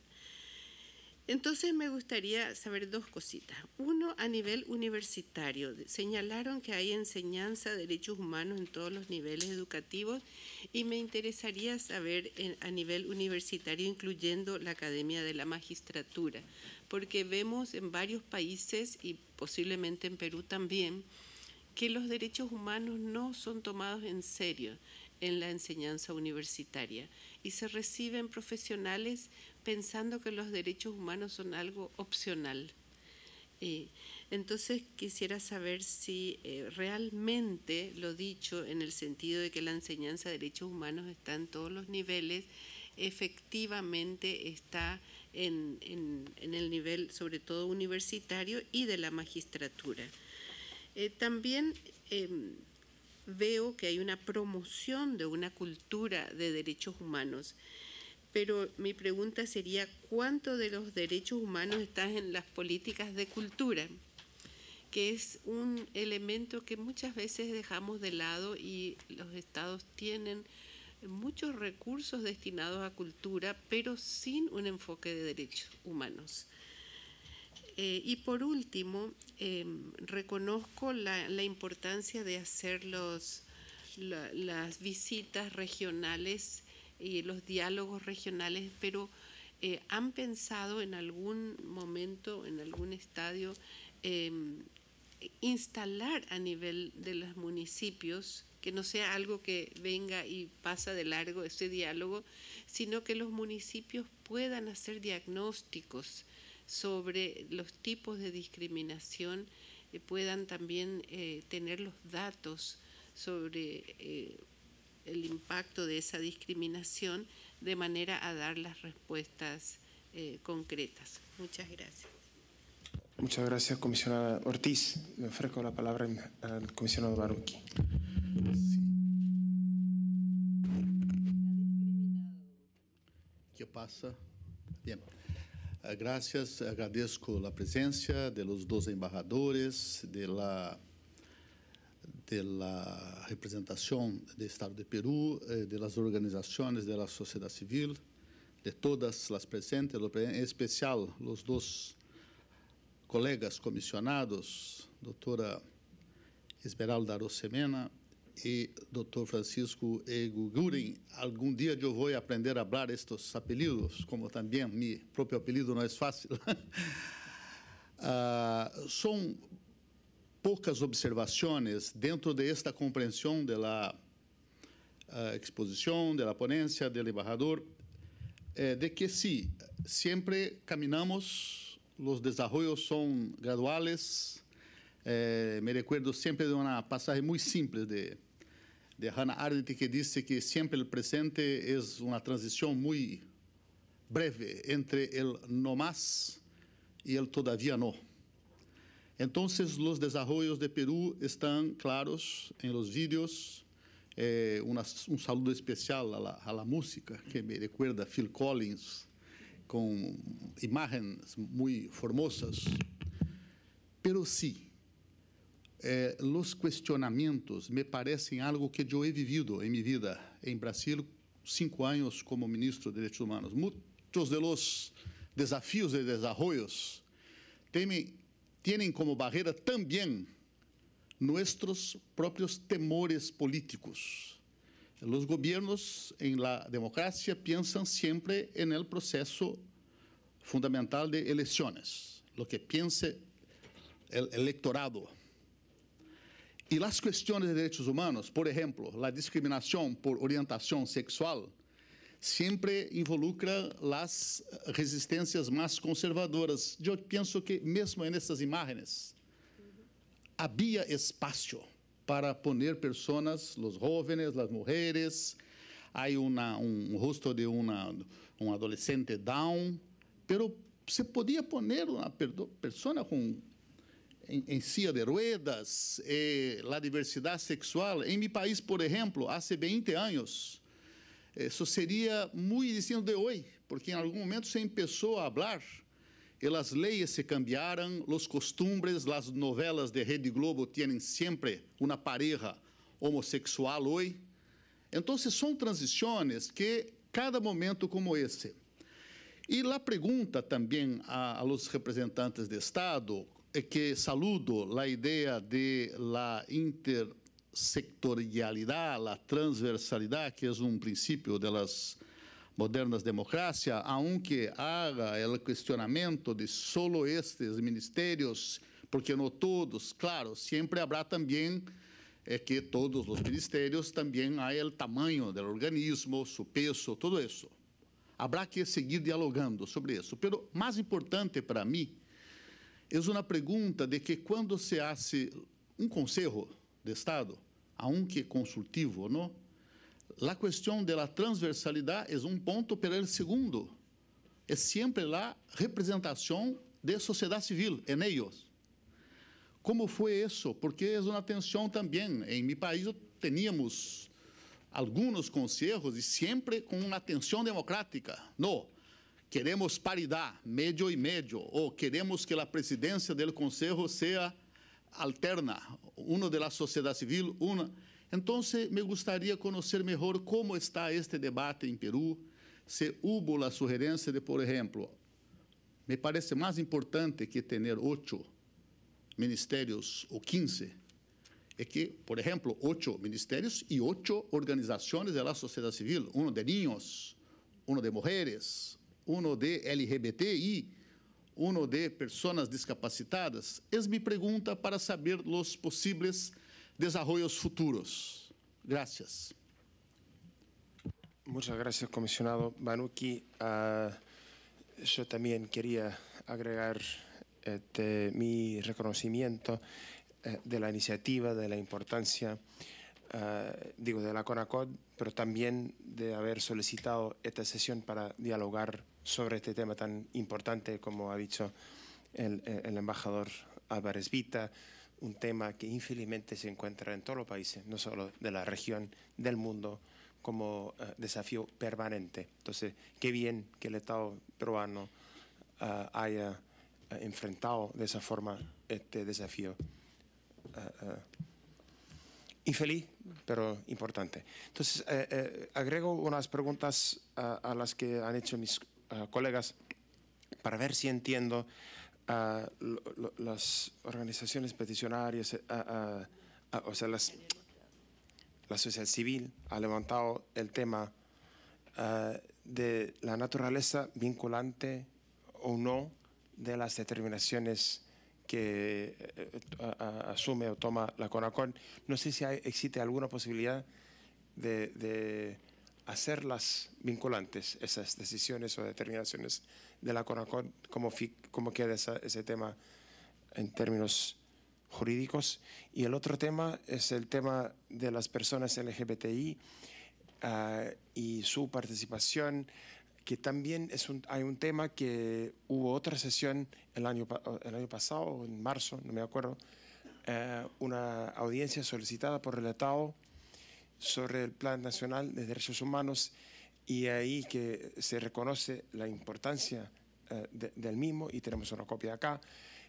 Entonces me gustaría saber dos cositas. Uno, a nivel universitario, señalaron que hay enseñanza de derechos humanos en todos los niveles educativos y me interesaría saber en- a nivel universitario, incluyendo la Academia de la Magistratura, porque vemos en varios países y posiblemente en Perú también, que los derechos humanos no son tomados en serio en la enseñanza universitaria y se reciben profesionales pensando que los derechos humanos son algo opcional. Eh, entonces quisiera saber si eh, realmente lo dicho en el sentido de que la enseñanza de derechos humanos está en todos los niveles, efectivamente está en, el nivel sobre todo universitario y de la magistratura. Eh, también em, veo que hay una promoción de una cultura de derechos humanos, pero mi pregunta sería, ¿cuánto de los derechos humanos está en las políticas de cultura? que es un elemento que muchas veces dejamos de lado y los estados tienen muchos recursos destinados a cultura, pero sin un enfoque de derechos humanos. Eh, y por último, eh, reconozco la, importancia de hacer las visitas regionales y los diálogos regionales, pero eh, ¿han pensado en algún momento, en algún estadio, eh, instalar a nivel de los municipios, que no sea algo que venga y pasa de largo ese diálogo, sino que los municipios puedan hacer diagnósticos sobre los tipos de discriminación, eh, puedan también eh, tener los datos sobre eh, el impacto de esa discriminación de manera a dar las respuestas eh, concretas. Muchas gracias. Muchas gracias, comisionada Ortiz. Le ofrezco la palabra al comisionado Baruki. que passa. Bien. Ah, Gracias, agradeço a presença dos embajadores, de la, de la Estado de Perú, eh, de las organizaciones de la sociedad civil, de todas las presentes, en especial los dos colegas comissionados, doutora Esmeralda Arosemena e Dr. Francisco Eguguren. Algum dia eu vou aprender a falar estes apelidos, como também meu próprio apelido não é fácil. Ah, são poucas observações dentro de esta compreensão da exposição, da ponência, do embajador, eh, de que sí, sempre caminhamos, os desenvolvimentos são graduais. Eh, me recuerdo sempre de uma passagem muito simples de, de Hannah Arendt que disse que sempre o presente é uma transição muito breve entre el no más e el todavía no. Entonces, los desarrollos de Perú están claros en los vídeos. Eh, una- un saludo especial a la, a la música, que me recuerda a Phil Collins, con imágenes muy formosas. Pero sí, eh, los cuestionamientos me parecen algo que yo he vivido en mi vida en Brasil, cinco años como ministro de Derechos Humanos. Muchos de los desafíos de desarrollos tienen, tienen como barrera también nuestros propios temores políticos. Los gobiernos en la democracia piensan siempre en el proceso fundamental de elecciones, lo que piense el electorado. Y las cuestiones de derechos humanos, por ejemplo, la discriminación por orientación sexual, siempre involucra las resistencias más conservadoras. Yo pienso que mesmo en estas imágenes había espacio para poner personas, los jóvenes, las mujeres, hay una, un rostro de una, un adolescente down, pero se podía poner una persona con, en, en silla de ruedas, eh, la diversidad sexual. En mi país, por ejemplo, hace 20 años, isso seria muito distinto de hoje, porque em algum momento se começou a falar e as leis se cambiaram, os costumes, as novelas de Rede Globo têm sempre uma pareja homossexual hoje. Então, são transições que cada momento como esse. E a pergunta também a, a los representantes de Estado que saludo a ideia de la inter sectorialidad, la transversalidad, que es un principio de las modernas democracias, aunque haga el cuestionamiento de solo estes ministerios, porque no todos, claro, siempre habrá también é que todos os ministérios também há o tamanho do organismo, seu peso, todo isso. Habrá que seguir dialogando sobre isso. Mas mais importante para mim é uma pergunta de que quando se hace um conselho de Estado, aunque consultivo, ¿no? La cuestión de la transversalidad es un punto, pero el segundo es siempre la representación de sociedad civil en ellos. ¿Cómo fue eso? Porque es una tensión también. En mi país teníamos algunos consejos y siempre con una tensión democrática. No, queremos paridad, medio y medio, o queremos que la presidencia del consejo sea alterna, uno de la sociedad civil, una. Entonces, me gustaría conocer mejor cómo está este debate en Perú, si hubo la sugerencia de, por ejemplo, me parece más importante que tener ocho ministerios o quince, es que, por ejemplo, ocho ministerios y ocho organizaciones de la sociedad civil, uno de niños, uno de mujeres, uno de LGBTI, uno de personas discapacitadas, es mi pregunta para saber los posibles desarrollos futuros. Gracias. Muchas gracias, comisionado Banuki. Uh, yo también quería agregar este, mi reconocimiento eh, de la iniciativa, de la importancia, uh, digo, de la CONACOD, pero también de haber solicitado esta sesión para dialogar sobre este tema tan importante como ha dicho el, el embajador Álvarez Vita, un tema que infelizmente se encuentra en todos los países, no solo de la región, del mundo, como uh, desafío permanente. Entonces, qué bien que el Estado peruano uh, haya uh, enfrentado de esa forma este desafío. infeliz, pero importante. Entonces, eh, eh, agrego unas preguntas a las que han hecho mis uh, colegas para ver si entiendo lo, las organizaciones peticionarias, uh, o sea, la sociedad civil ha levantado el tema de la naturaleza vinculante o no de las determinaciones que asume o toma la CONACON. No sé si hay, existe alguna posibilidad de hacerlas vinculantes, esas decisiones o determinaciones de la CONACON, cómo, cómo queda esa, ese tema en términos jurídicos. Y el otro tema es el tema de las personas LGBTI uh, y su participación, que también es un, hay un tema que hubo otra sesión el año, el año pasado, en marzo, no me acuerdo, uh, una audiencia solicitada por el Estado sobre el Plan Nacional de Derechos Humanos y ahí que se reconoce la importancia eh, de, del mismo y tenemos una copia acá,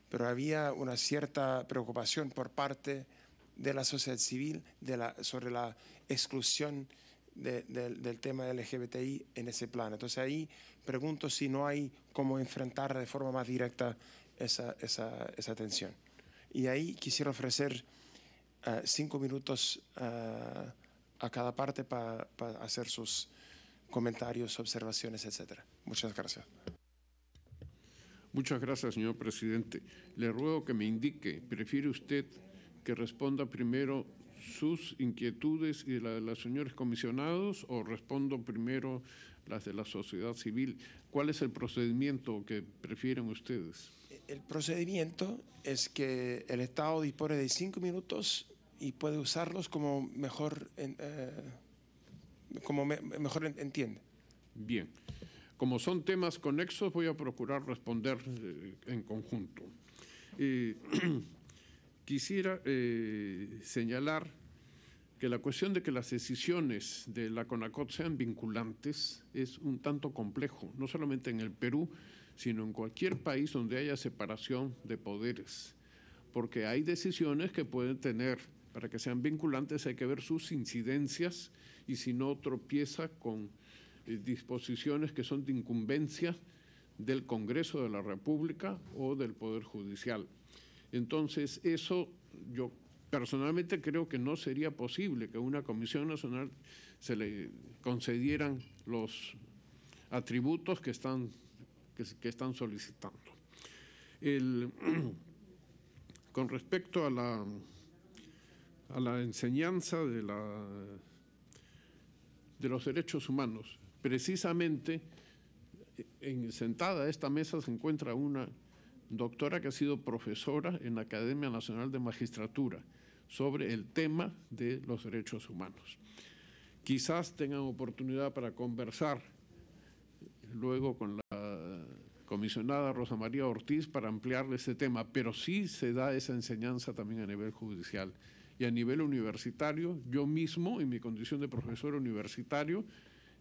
pero había una cierta preocupación por parte de la sociedad civil de la, sobre la exclusión de- del- del tema LGBTI en ese plan. Entonces ahí pregunto si no hay cómo enfrentar de forma más directa esa, esa, esa tensión. Y ahí quisiera ofrecer eh, cinco minutos eh, a cada parte para hacer sus comentarios, observaciones, etcétera. Muchas gracias. Muchas gracias, señor presidente. Le ruego que me indique, ¿prefiere usted que responda primero sus inquietudes y las de los señores comisionados o respondo primero las de la sociedad civil? ¿Cuál es el procedimiento que prefieren ustedes? El procedimiento es que el Estado dispone de cinco minutos y puede usarlos como mejor, eh, como me- mejor en- entiende. Bien. Como son temas conexos, voy a procurar responder eh, en conjunto. Quisiera eh, señalar que la cuestión de que las decisiones de la CONACOT sean vinculantes es un tanto complejo, no solamente en el Perú, sino en cualquier país donde haya separación de poderes, porque hay decisiones que pueden tener, para que sean vinculantes hay que ver sus incidencias y si no tropieza con eh, disposiciones que son de incumbencia del Congreso de la República o del Poder Judicial. Entonces, eso yo personalmente creo que no sería posible que a una Comisión Nacional se le concedieran los atributos que están, que, están solicitando. El- con respecto a la, a la enseñanza de, la, de los derechos humanos, precisamente en, sentada a esta mesa se encuentra una doctora que ha sido profesora en la Academia Nacional de Magistratura sobre el tema de los derechos humanos. Quizás tengan oportunidad para conversar luego con la comisionada Rosa María Ortiz para ampliarle este tema, pero sí se da esa enseñanza también a nivel judicial y a nivel universitario. Yo mismo, en mi condición de profesor universitario,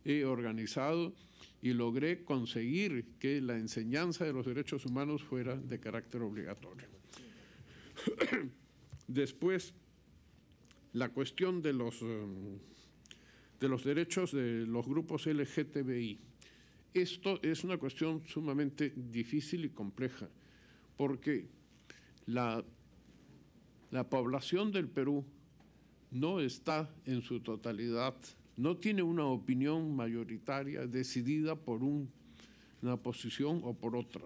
he organizado y logré conseguir que la enseñanza de los derechos humanos fuera de carácter obligatorio. Después, la cuestión de los, eh, de los derechos de los grupos LGTBI. Esto es una cuestión sumamente difícil y compleja, porque la, la población del Perú no está en su totalidad, no tiene una opinión mayoritaria decidida por un- una posición o por otra.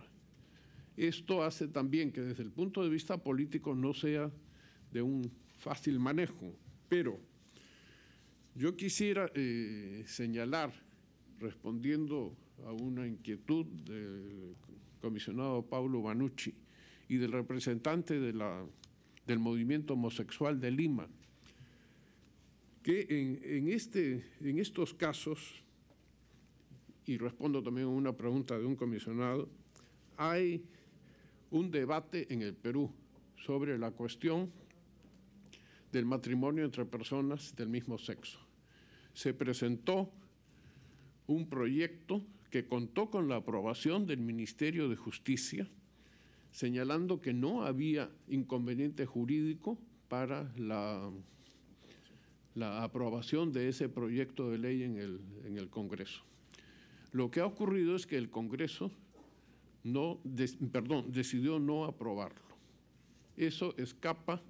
Esto hace también que desde el punto de vista político no sea de un fácil manejo, pero yo quisiera eh, señalar, respondiendo a una inquietud del comisionado Paulo Banucci y del representante de la- del movimiento homosexual de Lima, que en, este, en estos casos, y respondo también a una pregunta de un comisionado, hay un debate en el Perú sobre la cuestión del matrimonio entre personas del mismo sexo. Se presentó un proyecto que contó con la aprobación del Ministerio de Justicia, señalando que no había inconveniente jurídico para la, la aprobación de ese proyecto de ley en el, en el Congreso. Lo que ha ocurrido es que el Congreso no, perdón, decidió no aprobarlo. Eso escapa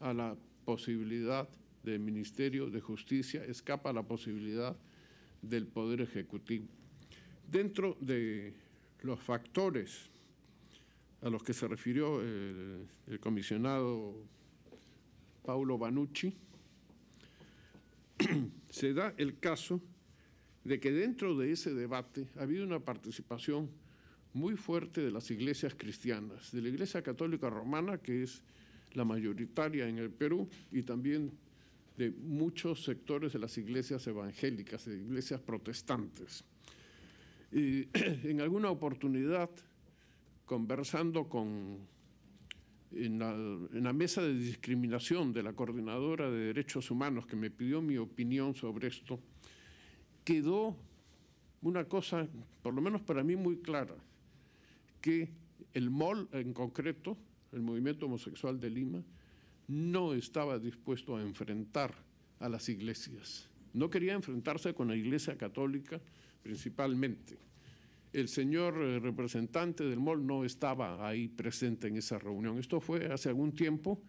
a la posibilidad del Ministerio de Justicia, escapa a la posibilidad del Poder Ejecutivo. Dentro de los factores a los que se refirió el, el comisionado Paulo Banucci, se da el caso de que dentro de ese debate ha habido una participación muy fuerte de las iglesias cristianas, de la Iglesia Católica Romana, que es la mayoritaria en el Perú, y también de muchos sectores de las iglesias evangélicas, de iglesias protestantes. Y en alguna oportunidad, conversando con, en, la, en la mesa de discriminación de la Coordinadora de Derechos Humanos, que me pidió mi opinión sobre esto, quedó una cosa, por lo menos para mí, muy clara, que el MOL en concreto, el Movimiento Homosexual de Lima, no estaba dispuesto a enfrentar a las iglesias. no quería enfrentarse con la Iglesia Católica principalmente. El señor eh, representante del MOL no estaba ahí presente en esa reunión. Esto fue hace algún tiempo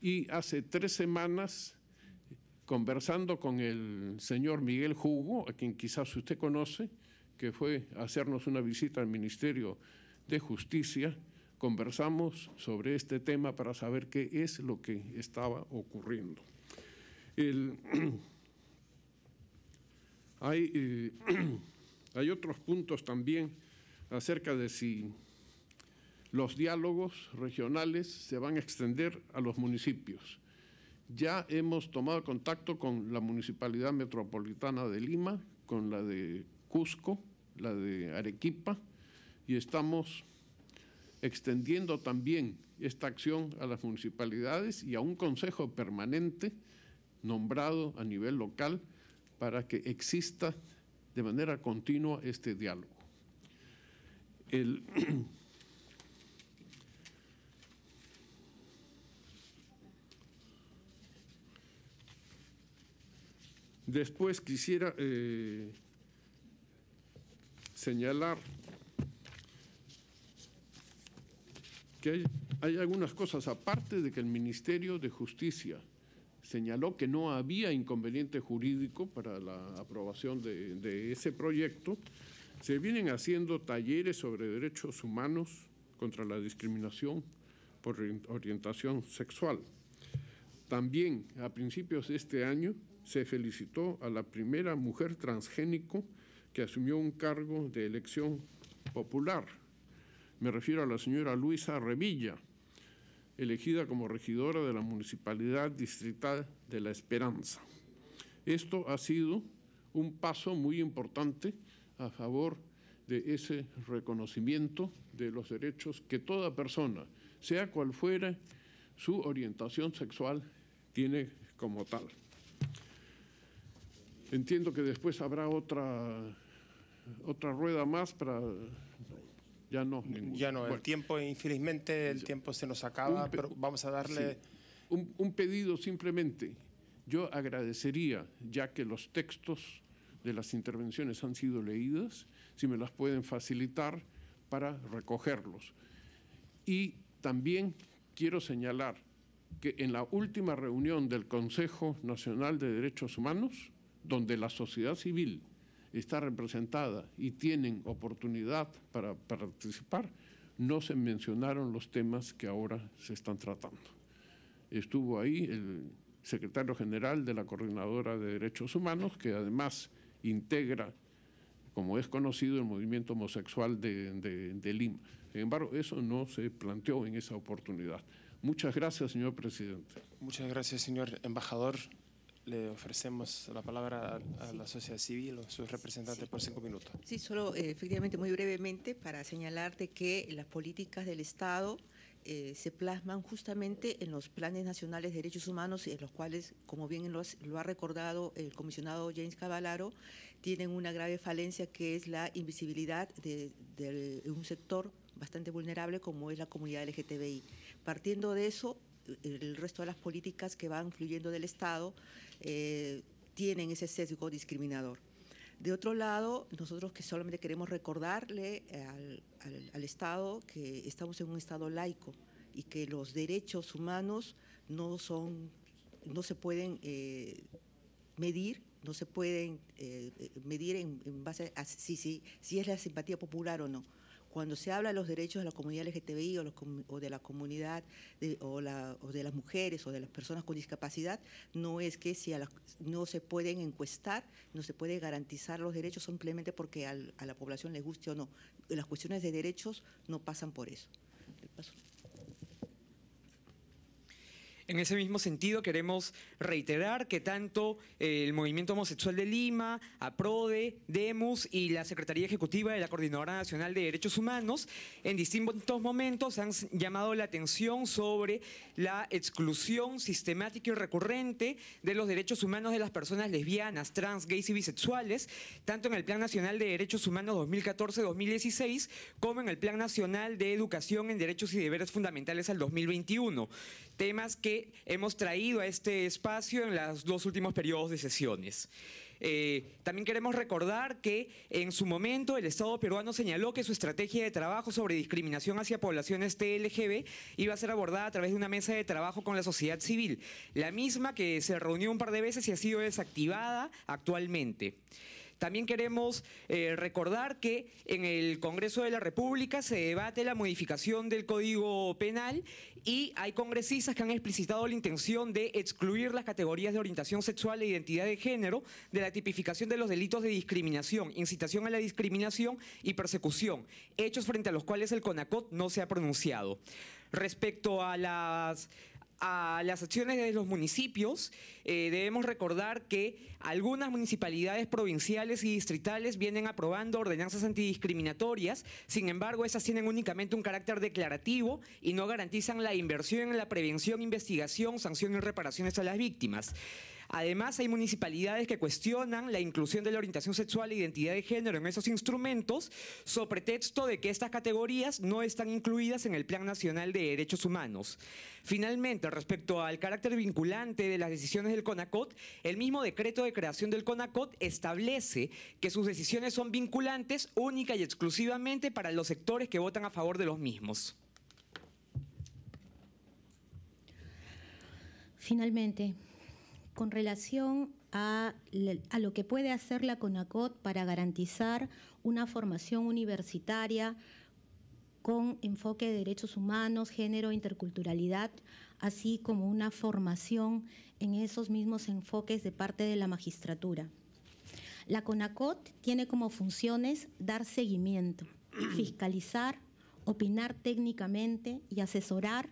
y hace tres semanas, conversando con el señor Miguel Jugo, a quien quizás usted conoce, que fue a hacernos una visita al Ministerio de Justicia, conversamos sobre este tema para saber qué es lo que estaba ocurriendo. hay, eh, hay otros puntos también acerca de si los diálogos regionales se van a extender a los municipios. Ya hemos tomado contacto con la Municipalidad Metropolitana de Lima, con la de Cusco, la de Arequipa, y estamos extendiendo también esta acción a las municipalidades y a un consejo permanente nombrado a nivel local para que exista de manera continua este diálogo. Después quisiera eh, señalar que hay, algunas cosas, aparte de que el Ministerio de Justicia señaló que no había inconveniente jurídico para la aprobación de, ese proyecto, se vienen haciendo talleres sobre derechos humanos contra la discriminación por orientación sexual. También a principios de este año se felicitó a la primera mujer transgénico que asumió un cargo de elección popular. Me refiero a la señora Luisa Revilla, elegida como regidora de la Municipalidad Distrital de La Esperanza. Esto ha sido un paso muy importante a favor de ese reconocimiento de los derechos que toda persona, sea cual fuera su orientación sexual, tiene como tal. Entiendo que después habrá otra otra rueda más para... Ya no. Ya no, el tiempo, infelizmente, el tiempo se nos acaba, pero vamos a darle... Un, un pedido simplemente. Yo agradecería, ya que los textos de las intervenciones han sido leídas, si me las pueden facilitar para recogerlos. Y también quiero señalar que en la última reunión del Consejo Nacional de Derechos Humanos, donde la sociedad civil está representada y tienen oportunidad para, participar, no se mencionaron los temas que ahora se están tratando. Estuvo ahí el secretario general de la Coordinadora de Derechos Humanos, que además integra, como es conocido, el movimiento homosexual de, de Lima. Sin embargo, eso no se planteó en esa oportunidad. Muchas gracias, señor presidente. Muchas gracias, señor embajador le ofrecemos la palabra a, la sociedad civil o sus representantes por cinco minutos. Sí, solo eh, efectivamente muy brevemente para señalarte que las políticas del Estado eh, se plasman justamente en los planes nacionales de derechos humanos, en los cuales, como bien lo, ha recordado el comisionado James Cavallaro, tienen una grave falencia que es la invisibilidad de, de un sector bastante vulnerable como es la comunidad LGTBI. Partiendo de eso, el resto de las políticas que van fluyendo del Estado eh, tienen ese sesgo discriminador. De otro lado, nosotros que solamente queremos recordarle al, Estado que estamos en un Estado laico y que los derechos humanos no son, no se pueden eh, medir, no se pueden eh, medir en, base a si, si es la simpatía popular o no cuando se habla de los derechos de la comunidad LGTBI o, de la comunidad o, de las mujeres o de las personas con discapacidad, no es que si no se pueden encuestar, no se puede garantizar los derechos simplemente porque a la población le guste o no. Las cuestiones de derechos no pasan por eso. En ese mismo sentido, queremos reiterar que tanto el Movimiento Homosexual de Lima, APRODE, DEMUS y la Secretaría Ejecutiva de la Coordinadora Nacional de Derechos Humanos en distintos momentos han llamado la atención sobre la exclusión sistemática y recurrente de los derechos humanos de las personas lesbianas, trans, gays y bisexuales, tanto en el Plan Nacional de Derechos Humanos 2014-2016 como en el Plan Nacional de Educación en Derechos y Deberes Fundamentales al 2021. Temas que hemos traído a este espacio en los dos últimos periodos de sesiones. Eh, también queremos recordar que en su momento el Estado peruano señaló que su estrategia de trabajo sobre discriminación hacia poblaciones TLGB iba a ser abordada a través de una mesa de trabajo con la sociedad civil, la misma que se reunió un par de veces y ha sido desactivada actualmente. También queremos eh, recordar que en el Congreso de la República se debate la modificación del Código Penal y hay congresistas que han explicitado la intención de excluir las categorías de orientación sexual e identidad de género de la tipificación de los delitos de discriminación, incitación a la discriminación y persecución, hechos frente a los cuales el CONACOT no se ha pronunciado. Respecto a las a las acciones de los municipios, eh, debemos recordar que algunas municipalidades provinciales y distritales vienen aprobando ordenanzas antidiscriminatorias, sin embargo, esas tienen únicamente un carácter declarativo y no garantizan la inversión en la prevención, investigación, sanción y reparaciones a las víctimas. Además, hay municipalidades que cuestionan la inclusión de la orientación sexual e identidad de género en esos instrumentos, sobre pretexto de que estas categorías no están incluidas en el Plan Nacional de Derechos Humanos. Finalmente, respecto al carácter vinculante de las decisiones del CONACOT, el mismo decreto de creación del CONACOT establece que sus decisiones son vinculantes única y exclusivamente para los sectores que votan a favor de los mismos. Finalmente, con relación a, lo que puede hacer la CONACOT para garantizar una formación universitaria con enfoque de derechos humanos, género, interculturalidad, así como una formación en esos mismos enfoques de parte de la magistratura. La CONACOT tiene como funciones dar seguimiento, fiscalizar, opinar técnicamente y asesorar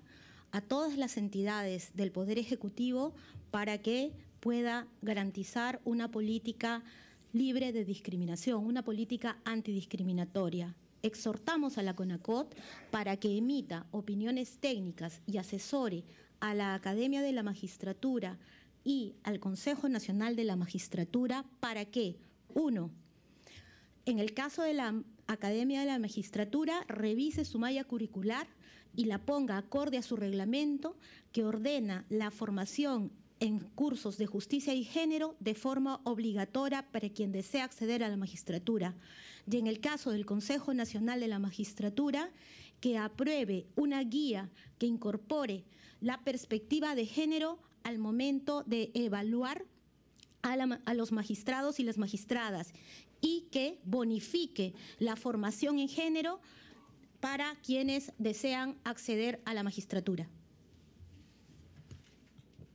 a todas las entidades del Poder Ejecutivo para que pueda garantizar una política libre de discriminación, una política antidiscriminatoria. Exhortamos a la CONACOT para que emita opiniones técnicas y asesore a la Academia de la Magistratura y al Consejo Nacional de la Magistratura para que, uno, en el caso de la Academia de la Magistratura, revise su malla curricular y la ponga acorde a su reglamento que ordena la formación en cursos de justicia y género de forma obligatoria para quien desea acceder a la magistratura. Y en el caso del Consejo Nacional de la Magistratura, que apruebe una guía que incorpore la perspectiva de género al momento de evaluar a, los magistrados y las magistradas y que bonifique la formación en género para quienes desean acceder a la magistratura.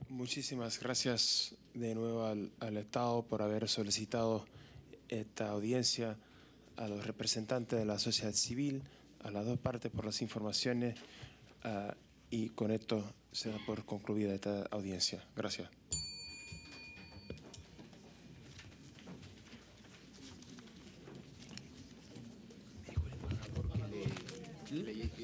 Muchísimas gracias de nuevo al, Estado por haber solicitado esta audiencia, a los representantes de la sociedad civil, a las dos partes por las informaciones ah, y con esto se da por concluida esta audiencia. Gracias. Le, lleve los libros.